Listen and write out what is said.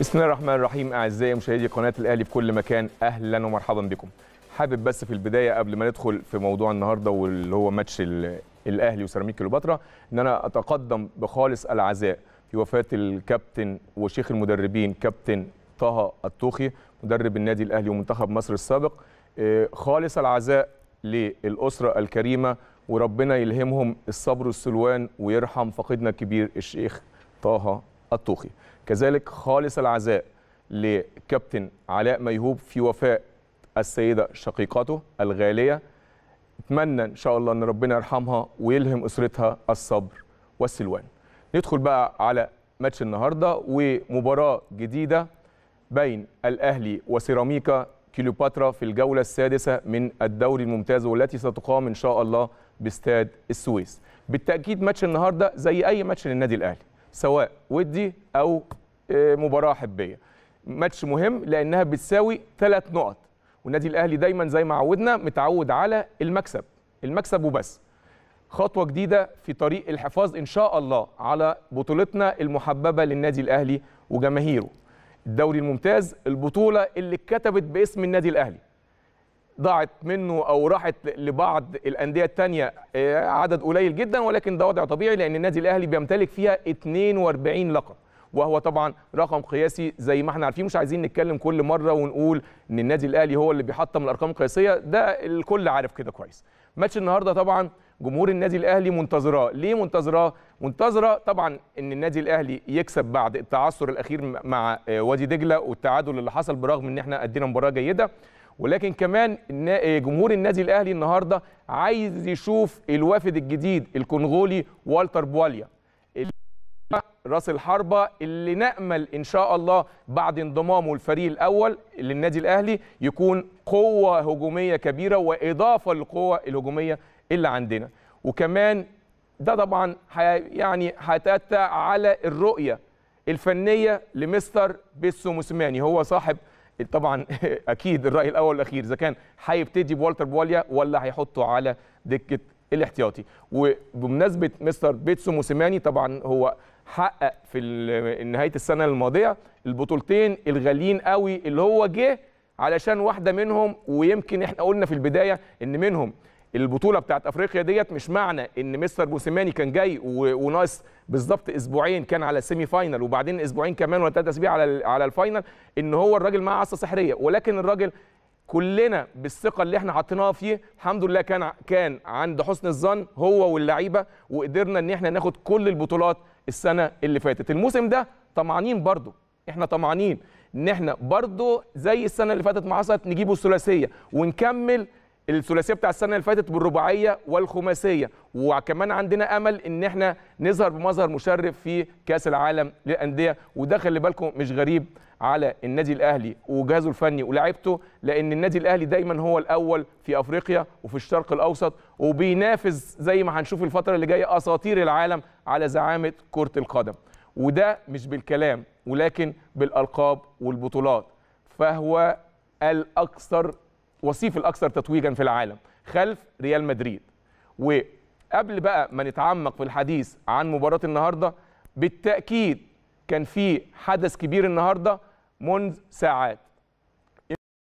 بسم الله الرحمن الرحيم أعزائي مشاهدي قناة الأهلي في كل مكان أهلا ومرحبا بكم. حابب بس في البداية قبل ما ندخل في موضوع النهارده واللي هو ماتش ال- الأهلي وسيراميكا كليوباترا إن أنا أتقدم بخالص العزاء في وفاة الكابتن وشيخ المدربين كابتن طه الطوخي مدرب النادي الأهلي ومنتخب مصر السابق. آه، خالص العزاء للأسرة الكريمة وربنا يلهمهم الصبر والسلوان ويرحم فقيدنا الكبير الشيخ طه الطوخي. كذلك خالص العزاء لكابتن علاء ميهوب في وفاة السيدة شقيقته الغالية. أتمنى إن شاء الله إن ربنا يرحمها ويلهم أسرتها الصبر والسلوان. ندخل بقى على ماتش النهارده ومباراة جديدة بين الأهلي وسيراميكا كيلوباترا في الجولة السادسة من الدوري الممتاز والتي ستقام إن شاء الله باستاد السويس. بالتأكيد ماتش النهارده زي أي ماتش للنادي الأهلي. سواء ودي أو آه، مباراة حبيه ماتش مهم لأنها بتساوي ثلاث نقط. والنادي الأهلي دايما زي ما عودنا متعود على المكسب. المكسب وبس. خطوة جديدة في طريق الحفاظ إن شاء الله على بطولتنا المحببة للنادي الأهلي وجماهيره. الدوري الممتاز البطولة اللي اتكتبت باسم النادي الأهلي. ضاعت منه أو راحت لبعض الأندية الثانية عدد قليل جدا ولكن ده وضع طبيعي لأن النادي الأهلي بيمتلك فيها 42 لقب وهو طبعا رقم قياسي زي ما إحنا عارفين. مش عايزين نتكلم كل مرة ونقول إن النادي الأهلي هو اللي بيحطم الأرقام القياسية ده الكل عارف كده كويس. ماتش النهارده طبعا جمهور النادي الأهلي منتظراه. ليه منتظراه؟ منتظرة طبعا إن النادي الأهلي يكسب بعد التعثر الأخير مع آه، وادي دجلة والتعادل اللي حصل برغم إن إحنا أدينا مباراة جيدة. ولكن كمان النا- جمهور النادي الأهلي النهارده عايز يشوف الوافد الجديد الكونغولي والتر بواليا. راس الحربة اللي نأمل إن شاء الله بعد انضمامه الفريق الأول للنادي الأهلي يكون قوة هجومية كبيرة وإضافة للقوة الهجومية اللي عندنا. وكمان ده طبعا يعني هيتأتى على الرؤية الفنية لمستر بيسو موسيماني هو صاحب طبعا أكيد الرأي الأول والأخير إذا كان هيبتدي بوالتر بواليا ولا هيحطه على دكة الاحتياطي. وبمناسبة مستر بيتسو موسيماني طبعا هو حقق في نهاية السنة الماضية البطولتين الغاليين قوي اللي هو جه علشان واحدة منهم ويمكن إحنا قلنا في البداية إن منهم البطولة بتاعت أفريقيا ديت مش معنى إن مستر موسيماني كان جاي وناقص بالظبط أسبوعين كان على ال semi final وبعدين أسبوعين كمان ولا ثلاث أسابيع على على ال final إن هو الراجل معاه عصا سحرية. ولكن الراجل كلنا بالثقة اللي إحنا حطيناها فيه الحمد لله كان كان عند حسن الظن هو واللعيبة وقدرنا إن إحنا ناخد كل البطولات السنة اللي فاتت. الموسم ده طمعانين برضو. إحنا طمعانين إن إحنا برضو زي السنة اللي فاتت ما حصلت نجيبوا الثلاثية ونكمل الثلاثية بتاع السنة اللي فاتت بالرباعية والخماسية. وكمان عندنا أمل إن إحنا نظهر بمظهر مشرف في كأس العالم للأندية. وده خلي بالكم مش غريب على النادي الأهلي وجهازه الفني ولاعيبته لأن النادي الأهلي دايما هو الأول في أفريقيا وفي الشرق الأوسط وبينافس زي ما هنشوف الفترة اللي جاية أساطير العالم على زعامة كرة القدم. وده مش بالكلام ولكن بالألقاب والبطولات. فهو الأكثر وصيف الأكثر تتويجا في العالم خلف ريال مدريد. وقبل بقى ما نتعمق في الحديث عن مباراة النهارده بالتأكيد كان في حدث كبير النهارده منذ ساعات.